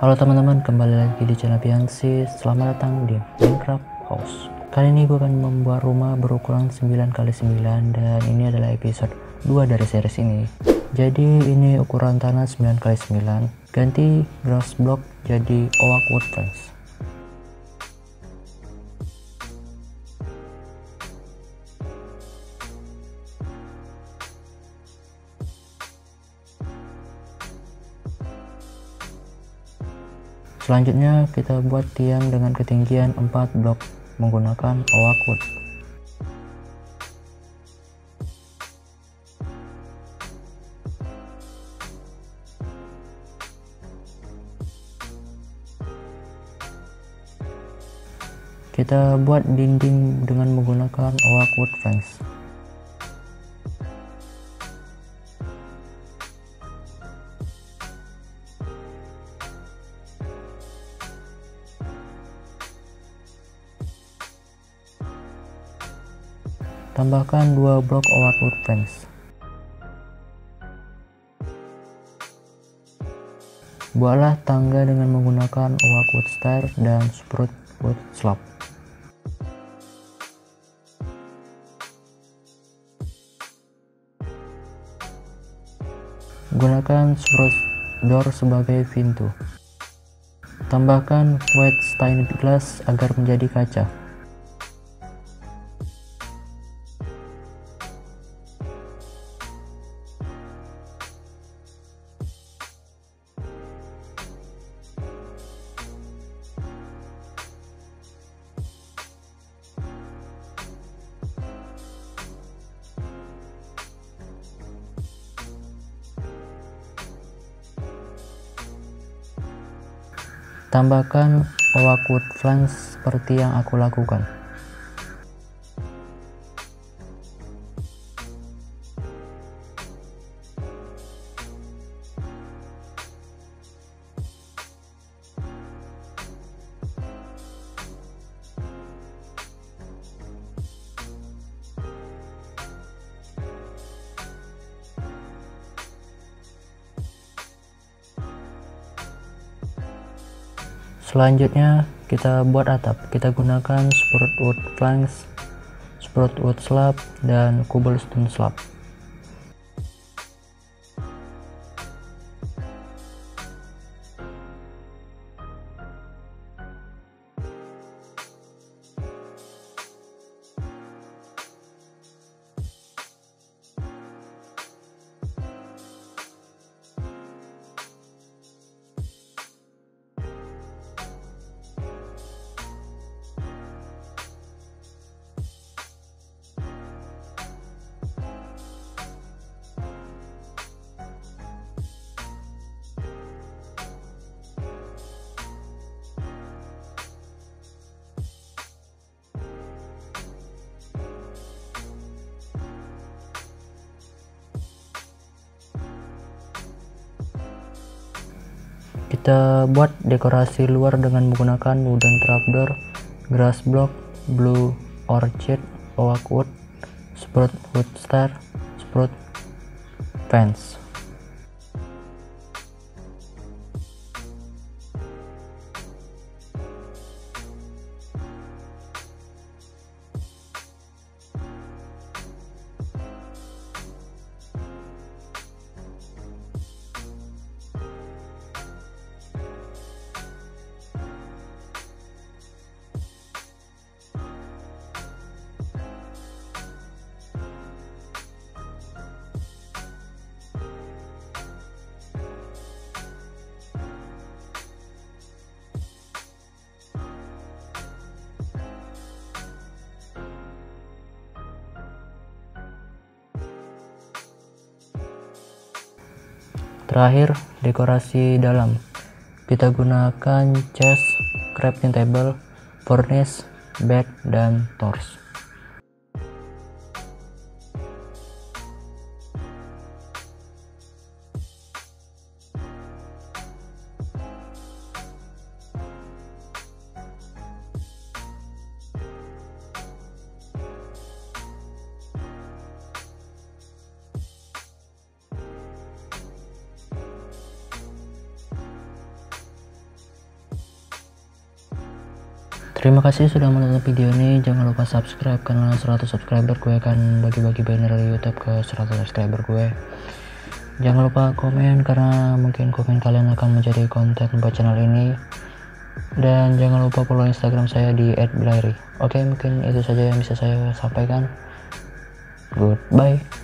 Halo teman-teman, kembali lagi di channel Biansi. Selamat datang di Minecraft House. Kali ini gue akan membuat rumah berukuran 9x9 dan ini adalah episode 2 dari series ini. Jadi ini ukuran tanah 9x9. Ganti grass block jadi oak wood fence. Selanjutnya kita buat tiang dengan ketinggian 4 blok menggunakan oak wood. Kita buat dinding dengan menggunakan oak wood fence. Tambahkan 2 blok oak wood fence. Buatlah tangga dengan menggunakan oak wood stair dan spruce wood slab. Gunakan spruce door sebagai pintu. Tambahkan white stained glass agar menjadi kaca. Tambahkan oak wood flanks seperti yang aku lakukan. Selanjutnya kita buat atap. Kita gunakan spruce wood planks, spruce wood slab, dan cobblestone slab. Kita buat dekorasi luar dengan menggunakan wooden trapdoor grass block blue orchid oak wood spruce wood star spruce fence Terakhir, dekorasi dalam. Kita gunakan chest, crafting table, furnace, bed, dan torch. Terima kasih sudah menonton video ini. Jangan lupa subscribe karena 100 subscriber gue akan bagi-bagi banner YouTube ke 100 subscriber gue. Jangan lupa komen karena mungkin komen kalian akan menjadi konten buat channel ini. Dan jangan lupa follow Instagram saya di @blairy. Oke, mungkin itu saja yang bisa saya sampaikan. Goodbye.